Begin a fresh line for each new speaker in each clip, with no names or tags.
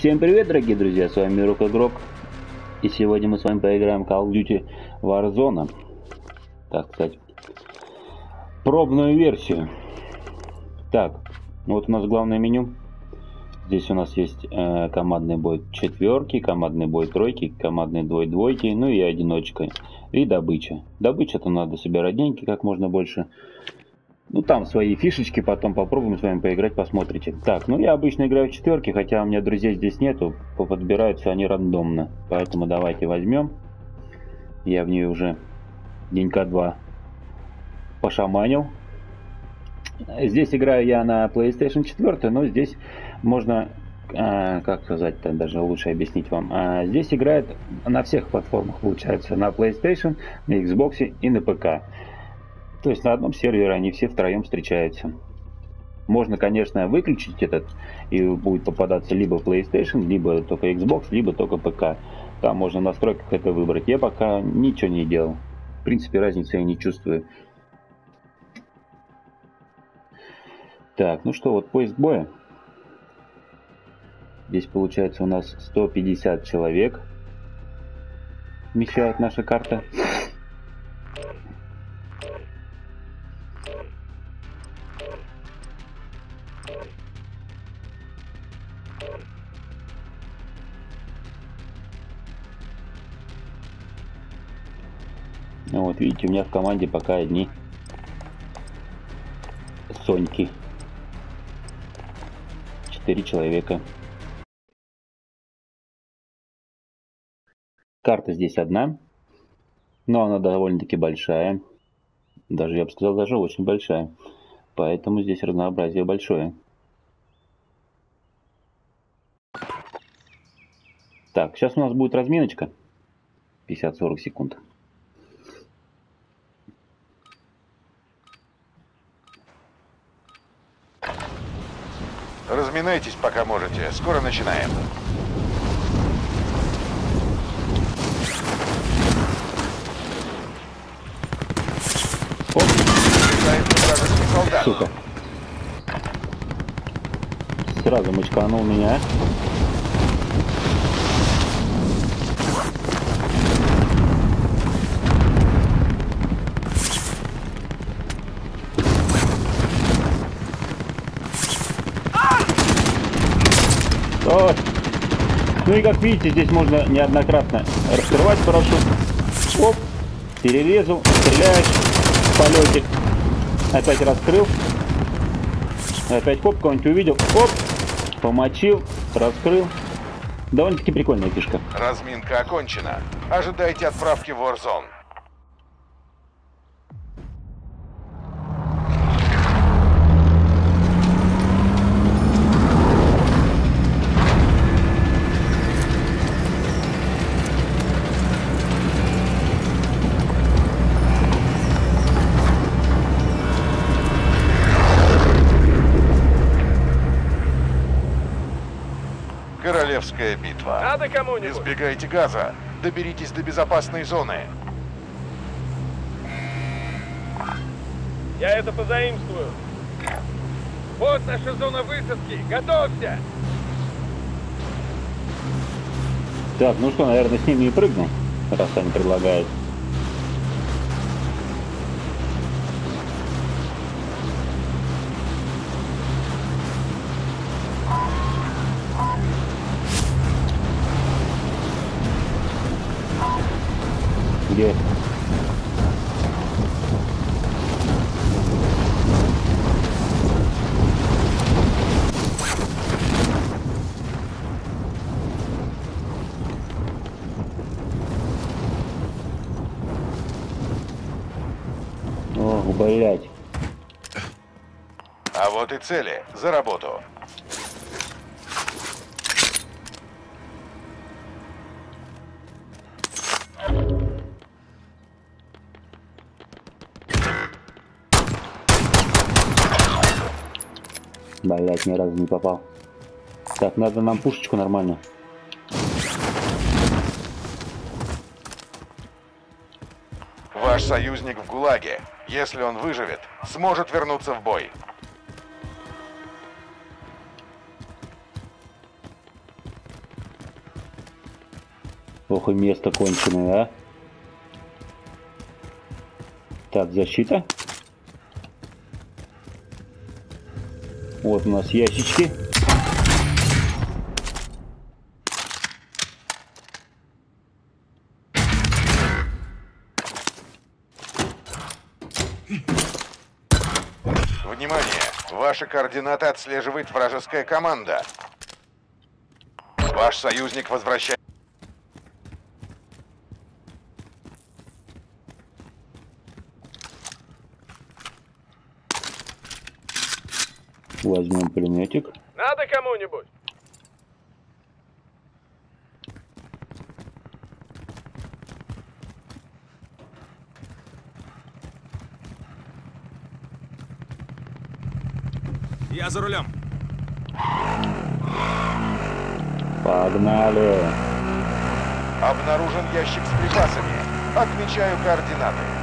Всем привет, дорогие друзья, с вами Рук Игрок. И сегодня мы с вами поиграем Call of Duty Warzone. Так сказать, пробную версию. Так, ну вот у нас главное меню. Здесь у нас есть э, командный бой четверки, командный бой тройки, командный бой двойки, ну и одиночка. И добыча. Добыча-то надо собирать деньги как можно больше. Ну, там свои фишечки, потом попробуем с вами поиграть, посмотрите. Так, ну я обычно играю в четверки, хотя у меня друзей здесь нету, подбираются они рандомно. Поэтому давайте возьмем. Я в нее уже денька два пошаманил. Здесь играю я на PlayStation 4, но здесь можно, э, как сказать-то, даже лучше объяснить вам. Э, здесь играет на всех платформах, получается, на PlayStation, на Xbox и на ПК. То есть на одном сервере они все втроем встречаются. Можно, конечно, выключить этот, и будет попадаться либо PlayStation, либо только Xbox, либо только ПК. Там можно в настройках это выбрать. Я пока ничего не делал. В принципе, разницы я не чувствую. Так, ну что, вот поезд боя. Здесь получается у нас 150 человек вмещает наша карта. У меня в команде пока одни Соньки. Четыре человека. Карта здесь одна, но она довольно-таки большая. Даже, я бы сказал, даже очень большая. Поэтому здесь разнообразие большое. Так, сейчас у нас будет разминочка. 50-40 секунд.
Разминайтесь, пока можете. Скоро начинаем.
Сука. Сразу мочканул меня. Ой. Ну и как видите, здесь можно неоднократно раскрывать парашют. Оп, перерезал, стреляешь, полетик. Опять раскрыл. Опять хоп, кого-нибудь увидел. Оп, помочил, раскрыл. Довольно-таки прикольная фишка.
Разминка окончена. Ожидайте отправки в Warzone. Королевская битва.
Надо кому-нибудь.
Избегайте газа. Доберитесь до безопасной зоны.
Я это позаимствую. Вот наша зона высадки. Готовься.
Так, ну что, наверное, с ними и прыгну, раз они предлагают. О, блять.
А вот и цели. За работу.
Блять, ни разу не попал. Так, надо нам пушечку нормально.
Наш союзник в ГУЛАГе. Если он выживет, сможет вернуться в бой.
Ох и место конченое, а. Так, защита. Вот у нас ящички.
Ваши координаты отслеживает вражеская команда. Ваш союзник возвращается.
Возьмем пулеметик.
Надо кому-нибудь?
Я за рулем.
Погнали.
Обнаружен ящик с припасами. Отмечаю координаты.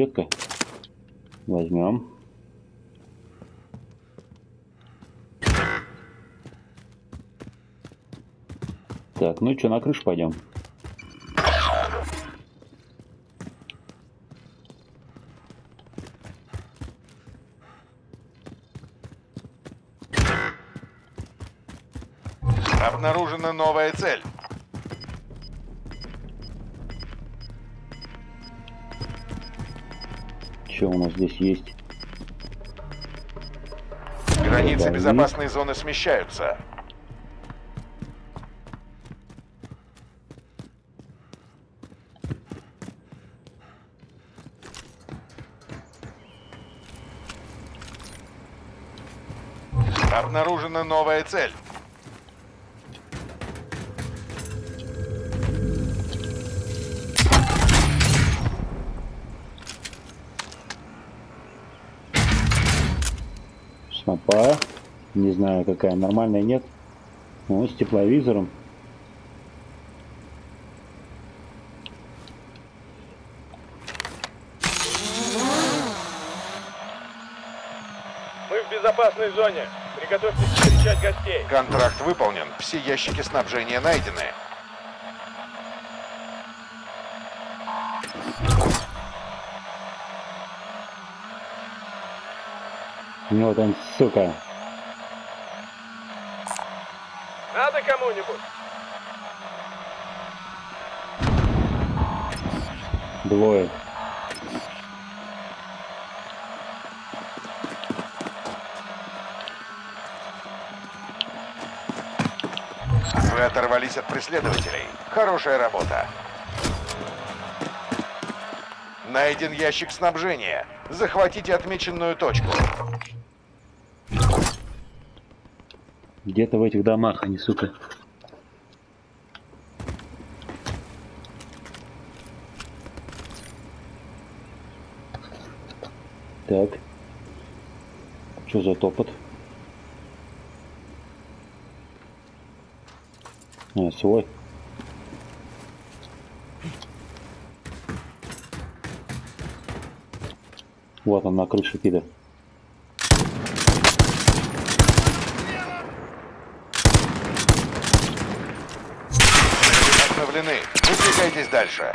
Разведка. Возьмем. Так, ну что, на крышу пойдем.
Обнаружена новая цель.
Что у нас здесь есть?
Границы безопасной зоны смещаются. Обнаружена новая цель.
Не знаю, какая нормальная, нет. Ну, с тепловизором.
Мы в безопасной зоне. Приготовьтесь встречать гостей.
Контракт выполнен. Все ящики снабжения найдены.
Вот он, сука.
Надо кому-нибудь?
Двое.
Вы оторвались от преследователей. Хорошая работа. Найден ящик снабжения. Захватите отмеченную точку.
Где-то в этих домах они, сука. Так. Что за топот? А, свой. Вот он на крыше пидор.
Обновлены. Выдвигайтесь дальше.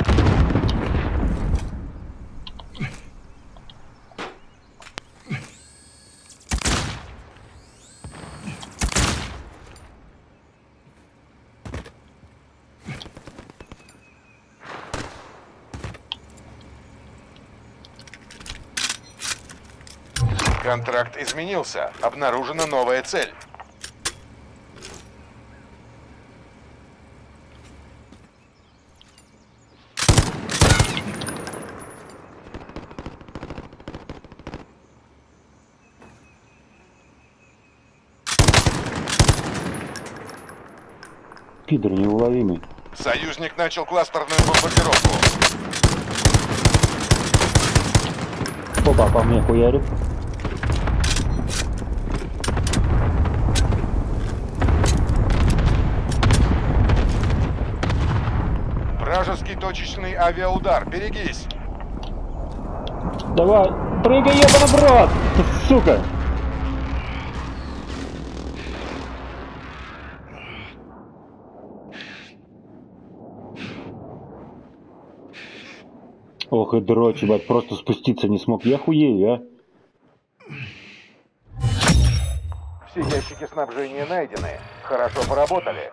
Контракт изменился. Обнаружена новая цель.
Пидор неуловимый.
Союзник начал кластерную бомбардировку.
Опа, по мне хуярит.
Точечный авиаудар. Берегись.
Давай, прыгай, ебаный брат! Сука! Ох и дрочь, ебать, просто спуститься не смог. Я хуею, а?
Все ящики снабжения найдены. Хорошо поработали.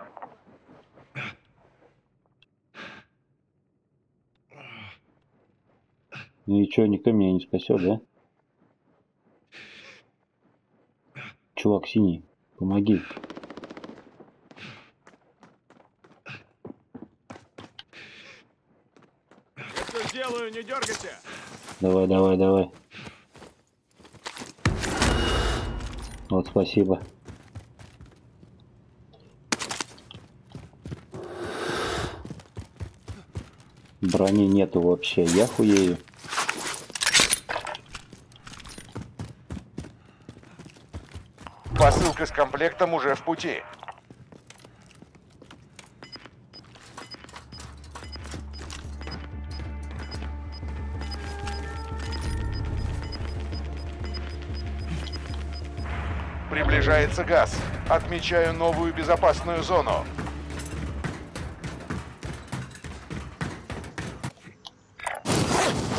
Ну и чё, никто меня не спасет, да? Чувак синий, помоги.
Я все сделаю, не дергайся.
Давай, давай, давай. Вот, спасибо. Брони нету вообще, я хуею.
Посылка с комплектом уже в пути. Приближается газ. Отмечаю новую безопасную зону.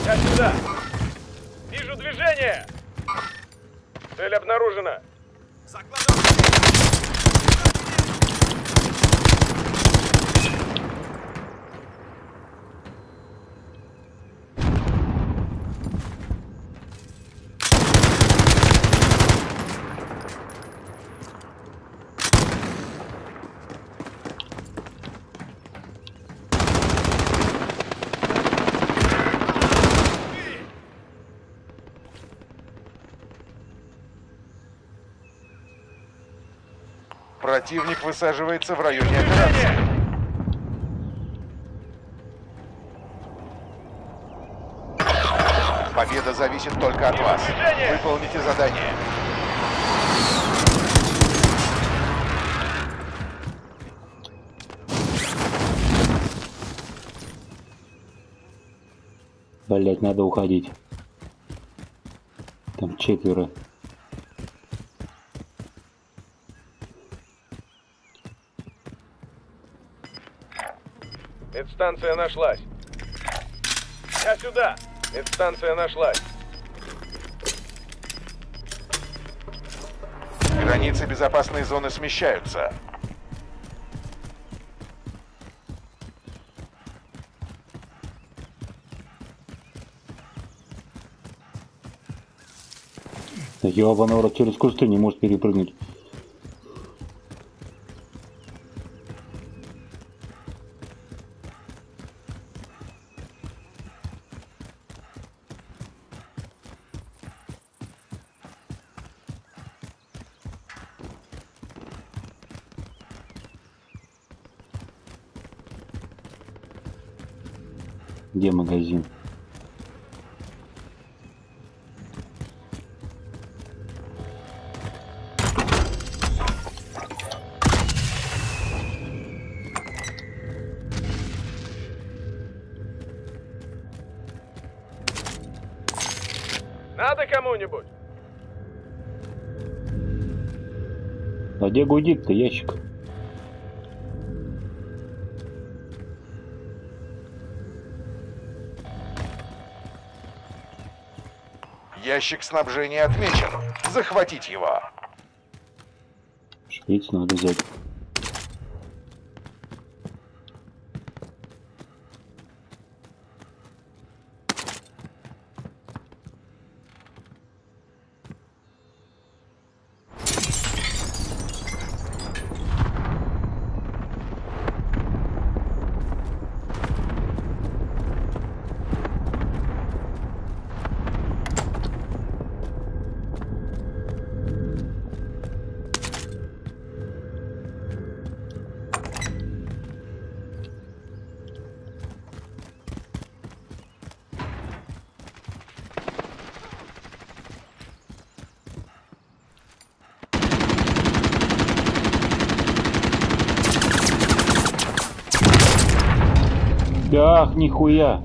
Я сюда. Вижу движение. Цель обнаружена.
Противник высаживается в районе операции. Победа зависит только от вас. Выполните задание.
Блять, надо уходить. Там четверо.
Медстанция нашлась. Я сюда. Медстанция нашлась.
Границы безопасной зоны смещаются.
Ёбаный рот, через кусты не может перепрыгнуть.
Кому-нибудь?
А где гудит-то ящик?
Ящик снабжения отмечен. Захватить его.
Шприц надо взять. Ах, нихуя.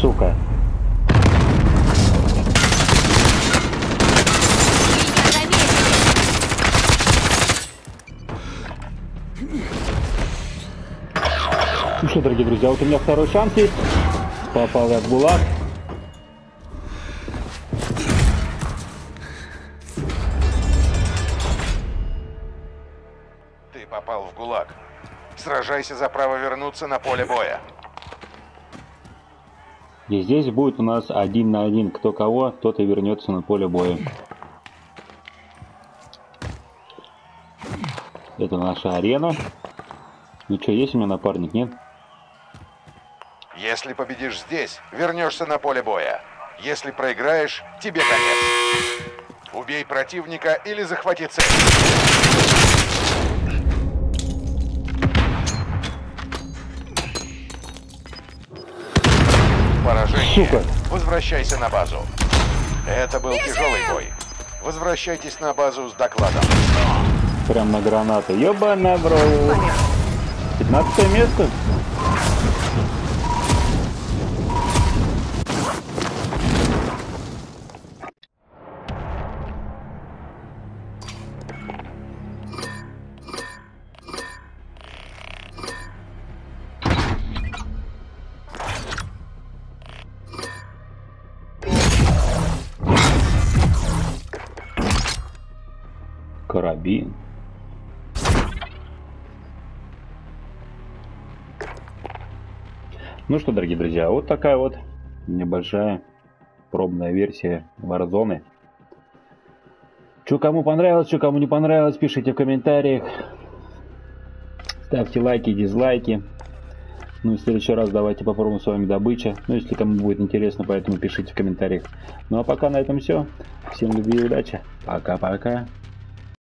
Сука. Ну что, дорогие друзья, вот у меня второй шанс есть. Попал я в ГУЛАГ.
Ты попал в ГУЛАГ. Сражайся за право вернуться на поле боя.
И здесь будет у нас один на один. Кто кого, тот и вернется на поле боя. Это наша арена. Ну что, есть у меня напарник, нет?
Если победишь здесь, вернешься на поле боя. Если проиграешь, тебе конец. Убей противника или захвати цель. Поражение.
Сука.
Возвращайся на базу. Это был тяжелый бой. Возвращайтесь на базу с докладом.
Прям на гранаты. Ёбана, бро. 15 место? Карабин. Ну что, дорогие друзья, вот такая вот небольшая пробная версия Warzone. Что кому понравилось, что кому не понравилось, пишите в комментариях. Ставьте лайки, дизлайки. Ну и в следующий раз давайте попробуем с вами добыча. Ну, если кому будет интересно, поэтому пишите в комментариях. Ну а пока на этом все. Всем любви и удачи. Пока-пока.